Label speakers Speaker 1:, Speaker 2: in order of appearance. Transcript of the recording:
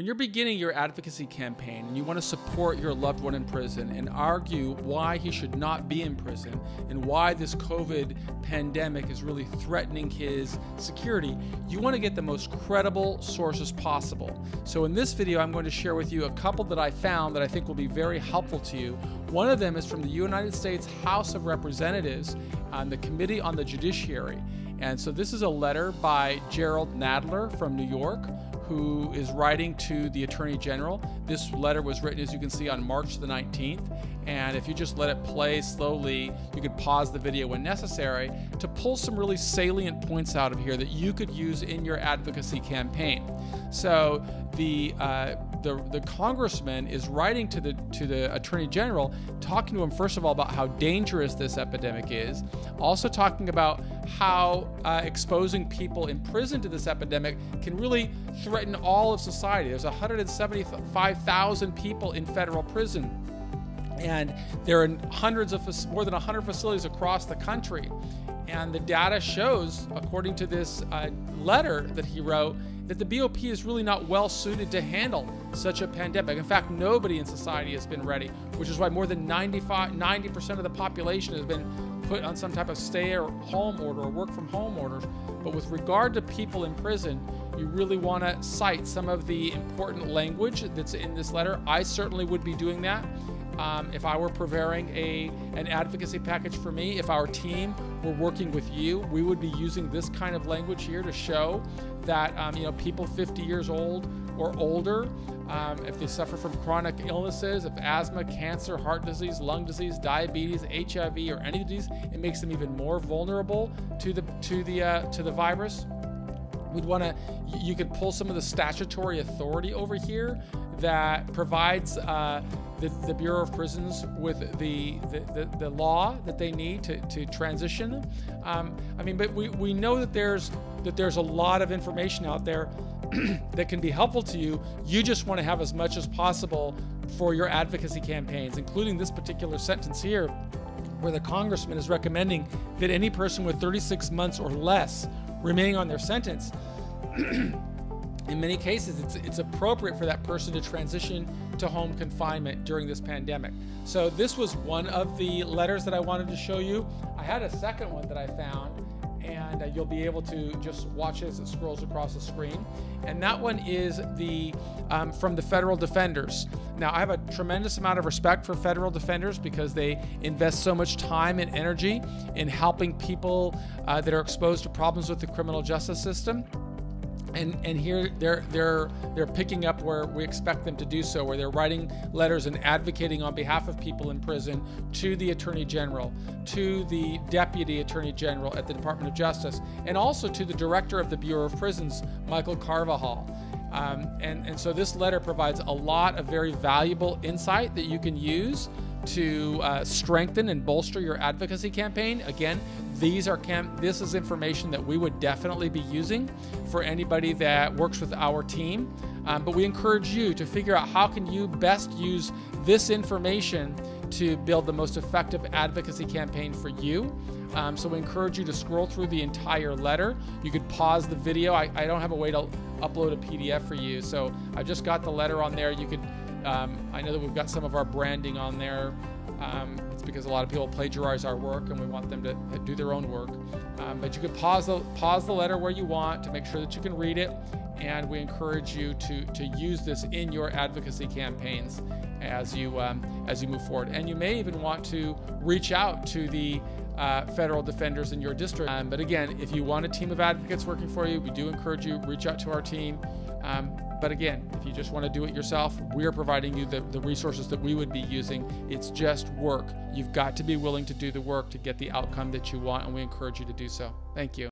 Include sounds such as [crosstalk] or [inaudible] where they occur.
Speaker 1: When you're beginning your advocacy campaign and you want to support your loved one in prison and argue why he should not be in prison and why this COVID pandemic is really threatening his security, you want to get the most credible sources possible. So in this video, I'm going to share with you a couple that I found that I think will be very helpful to you. One of them is from the United States House of Representatives on the Committee on the Judiciary. And so this is a letter by Gerald Nadler from New York who is writing to the Attorney General. This letter was written, as you can see, on March the 19th. And if you just let it play slowly, you could pause the video when necessary to pull some really salient points out of here that you could use in your advocacy campaign. So the uh, the, the congressman is writing to the to the attorney general, talking to him first of all about how dangerous this epidemic is, also talking about how uh, exposing people in prison to this epidemic can really threaten all of society. There's 175,000 people in federal prison and there are hundreds of more than 100 facilities across the country and the data shows according to this uh, letter that he wrote that the BOP is really not well suited to handle such a pandemic. In fact, nobody in society has been ready, which is why more than 95, 90% of the population has been put on some type of stay or home order or work from home orders. But with regard to people in prison, you really want to cite some of the important language that's in this letter. I certainly would be doing that. Um, if I were preparing a an advocacy package for me, if our team were working with you, we would be using this kind of language here to show that um, you know people 50 years old or older, um, if they suffer from chronic illnesses, if asthma, cancer, heart disease, lung disease, diabetes, HIV, or any of these, it makes them even more vulnerable to the to the uh, to the virus. We'd want to, you could pull some of the statutory authority over here that provides uh, the, the, Bureau of Prisons with the, the, the, the, law that they need to, to transition. Um, I mean, but we, we know that there's, that there's a lot of information out there [clears throat] that can be helpful to you. You just want to have as much as possible for your advocacy campaigns, including this particular sentence here where the congressman is recommending that any person with 36 months or less remaining on their sentence [clears throat] in many cases, it's, it's appropriate for that person to transition to home confinement during this pandemic. So, this was one of the letters that I wanted to show you. I had a second one that I found, and uh, you'll be able to just watch as it scrolls across the screen. And that one is the um, from the federal defenders. Now, I have a tremendous amount of respect for federal defenders because they invest so much time and energy in helping people uh, that are exposed to problems with the criminal justice system and and here they're they're they're picking up where we expect them to do so where they're writing letters and advocating on behalf of people in prison to the attorney general to the deputy attorney general at the department of justice and also to the director of the bureau of prisons michael carvajal. Um, and, and so this letter provides a lot of very valuable insight that you can use to uh, strengthen and bolster your advocacy campaign. Again, these are cam- this is information that we would definitely be using for anybody that works with our team. Um, but we encourage you to figure out how can you best use this information to build the most effective advocacy campaign for you. Um, so we encourage you to scroll through the entire letter. You could pause the video. I, I don't have a way to upload a PDF for you, so I just got the letter on there. You could um, I know that we've got some of our branding on there. Um, it's because a lot of people plagiarize our work and we want them to do their own work. Um, but you can pause the, pause the letter where you want to make sure that you can read it. And we encourage you to, to use this in your advocacy campaigns as you, um, as you move forward. And you may even want to reach out to the uh, federal defenders in your district. Um, but again, if you want a team of advocates working for you, we do encourage you reach out to our team. Um, but again, if you just want to do it yourself, we're providing you the, the resources that we would be using. It's just work. You've got to be willing to do the work to get the outcome that you want, and we encourage you to do so. Thank you.